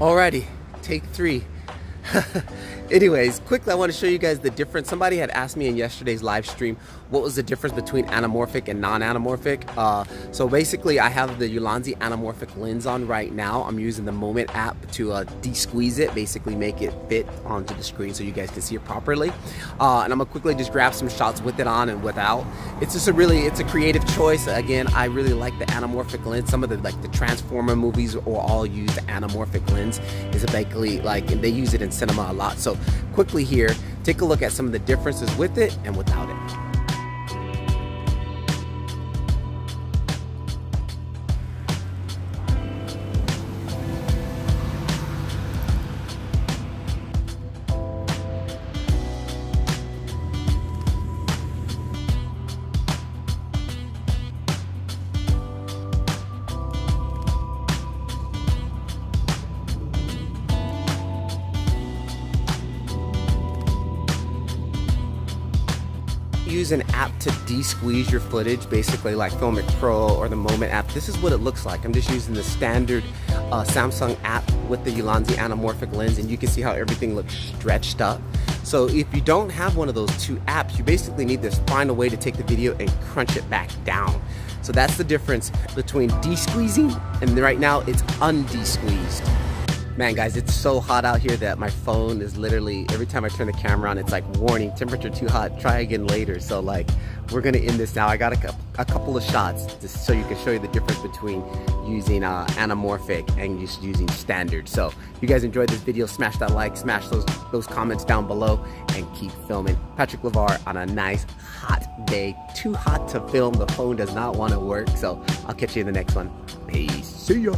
Alrighty, take three. Anyways, quickly I want to show you guys the difference. Somebody had asked me in yesterday's live stream what was the difference between anamorphic and non-anamorphic. Uh, so basically I have the Ulanzi anamorphic lens on right now. I'm using the Moment app to uh, de-squeeze it, basically make it fit onto the screen so you guys can see it properly. Uh, and I'm gonna quickly just grab some shots with it on and without. It's just a really, it's a creative choice. Again, I really like the anamorphic lens. Some of the like the Transformer movies or all use the anamorphic lens. Is basically like, they use it in cinema a lot. So quickly here, take a look at some of the differences with it and without it. Use an app to de-squeeze your footage, basically like Filmic Pro or the Moment app, this is what it looks like. I'm just using the standard uh, Samsung app with the Ulanzi anamorphic lens and you can see how everything looks stretched up. So if you don't have one of those two apps, you basically need to find a way to take the video and crunch it back down. So that's the difference between de-squeezing and right now it's unde-squeezed. Man, guys, it's so hot out here that my phone is literally, every time I turn the camera on, it's like, warning, temperature too hot, try again later. So like, we're gonna end this now. I got a, a couple of shots just so you can show you the difference between using uh, anamorphic and just using standard. So you guys enjoyed this video, smash that like, smash those, those comments down below, and keep filming. Patrick LeVar on a nice hot day. Too hot to film, the phone does not wanna work. So I'll catch you in the next one. Peace, see ya.